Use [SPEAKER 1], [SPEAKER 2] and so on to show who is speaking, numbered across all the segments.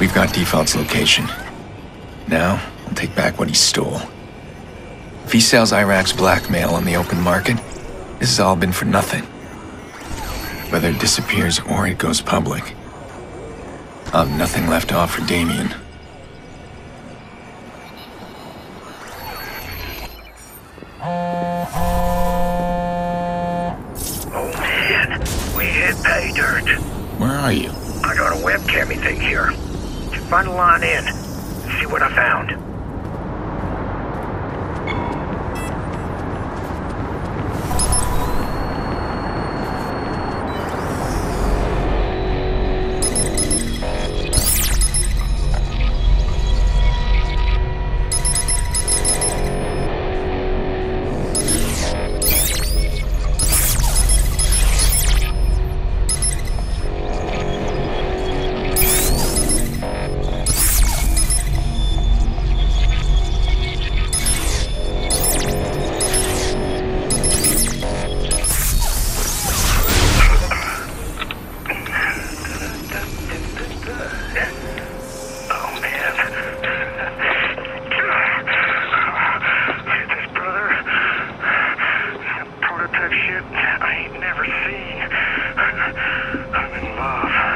[SPEAKER 1] We've got Defalt's location. Now, we'll take back what he stole. If he sells Iraq's blackmail on the open market, this has all been for nothing. Whether it disappears or it goes public, I'll have nothing left to offer Damien.
[SPEAKER 2] Oh man, we hit pay dirt.
[SPEAKER 1] Where are you?
[SPEAKER 2] I got a webcammy thing here. Find on in. See what I found.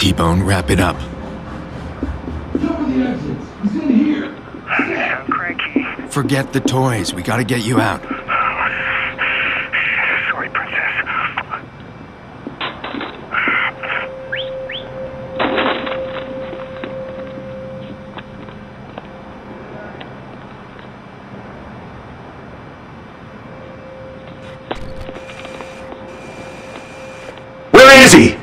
[SPEAKER 1] T-Bone, wrap it up.
[SPEAKER 3] Cover the exits. He's in here.
[SPEAKER 2] Sound cranky.
[SPEAKER 1] Forget the toys. We gotta get you out.
[SPEAKER 2] Sorry, princess.
[SPEAKER 4] Where is he?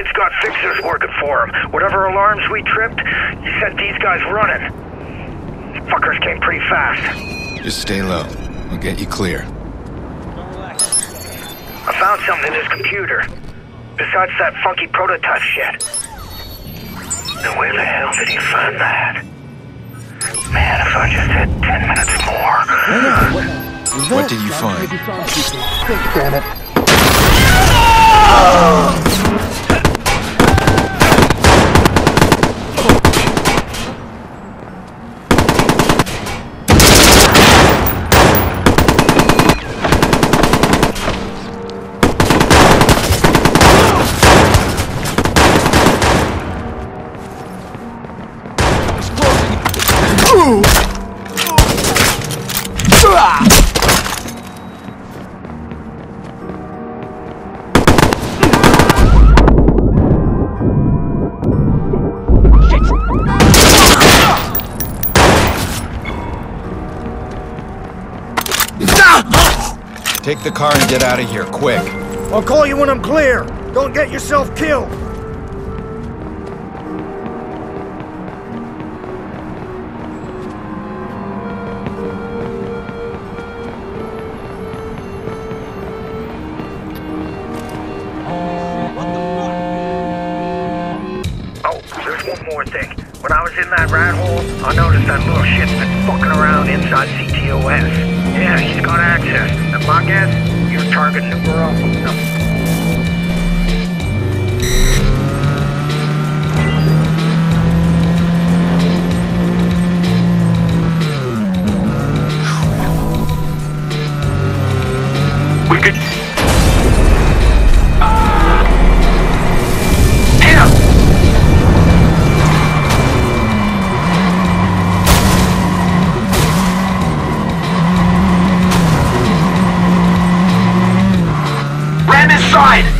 [SPEAKER 2] Kid's got fixers working for him. Whatever alarms we tripped, he sent these guys running. Fuckers came pretty fast.
[SPEAKER 1] Just stay low. We'll get you clear.
[SPEAKER 2] I found something in his computer. Besides that funky prototype shit. Then where the hell did he find that? Man, if I just had ten minutes more.
[SPEAKER 1] What did you find?
[SPEAKER 3] Damn it.
[SPEAKER 1] Take the car and get out of here, quick.
[SPEAKER 2] I'll call you when I'm clear. Don't get yourself killed. Thing. When I was in that rat hole, I noticed that little shit's been fucking around inside CTOS. Yeah, he's got access. And my guess, your target numero uno. We could. tried!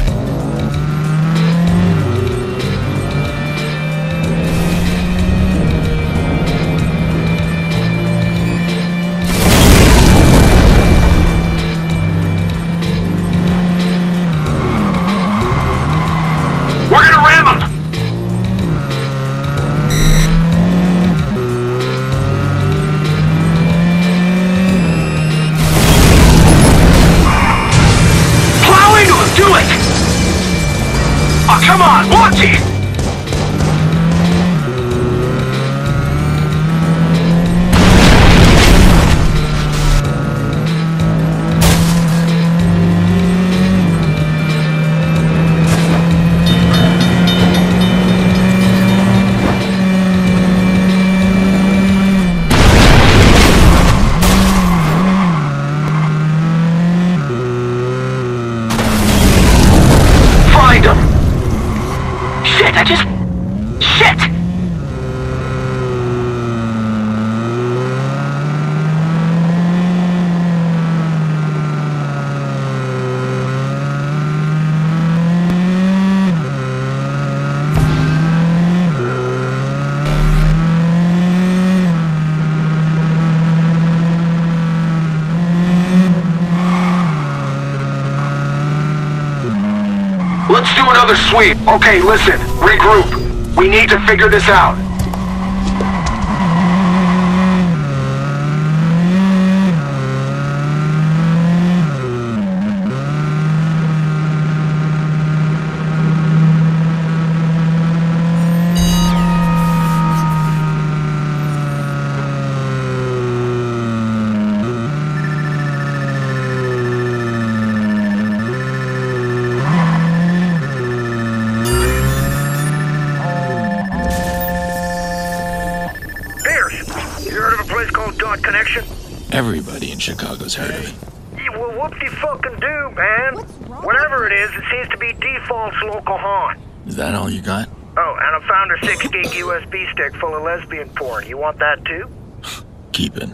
[SPEAKER 2] Come on, watch it!
[SPEAKER 4] I just sweep. Okay, listen. Regroup. We need to figure this out.
[SPEAKER 2] Called
[SPEAKER 1] Everybody in Chicago's heard of it.
[SPEAKER 2] Yeah, well, whoop-de fucking do, man. Whatever it is, it seems to be Defalt's local haunt.
[SPEAKER 1] Is that all you got?
[SPEAKER 2] Oh, and I found a 6 gig USB stick full of lesbian porn. You want that too?
[SPEAKER 1] Keep it.